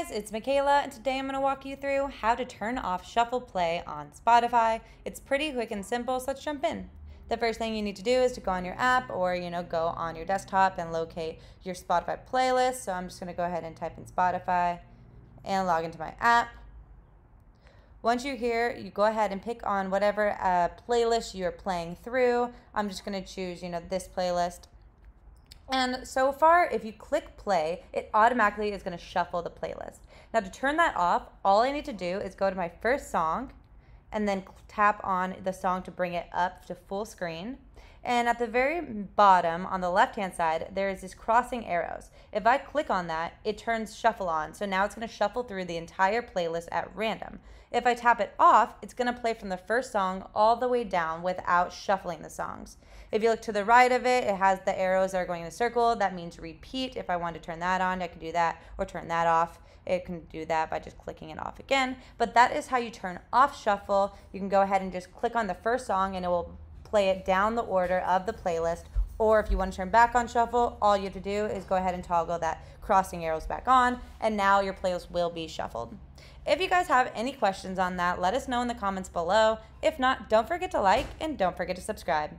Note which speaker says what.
Speaker 1: guys, it's Michaela, and today I'm going to walk you through how to turn off shuffle play on Spotify. It's pretty quick and simple, so let's jump in. The first thing you need to do is to go on your app or, you know, go on your desktop and locate your Spotify playlist. So I'm just going to go ahead and type in Spotify and log into my app. Once you're here, you go ahead and pick on whatever uh, playlist you're playing through. I'm just going to choose, you know, this playlist. And so far, if you click play, it automatically is going to shuffle the playlist. Now to turn that off, all I need to do is go to my first song and then tap on the song to bring it up to full screen. And at the very bottom on the left hand side, there is these crossing arrows. If I click on that, it turns shuffle on. So now it's going to shuffle through the entire playlist at random. If I tap it off, it's going to play from the first song all the way down without shuffling the songs. If you look to the right of it, it has the arrows that are going in a circle. That means repeat. If I want to turn that on, I can do that or turn that off. It can do that by just clicking it off again. But that is how you turn off shuffle. You can go ahead and just click on the first song and it will play it down the order of the playlist. Or if you want to turn back on shuffle, all you have to do is go ahead and toggle that crossing arrows back on, and now your playlist will be shuffled. If you guys have any questions on that, let us know in the comments below. If not, don't forget to like and don't forget to subscribe.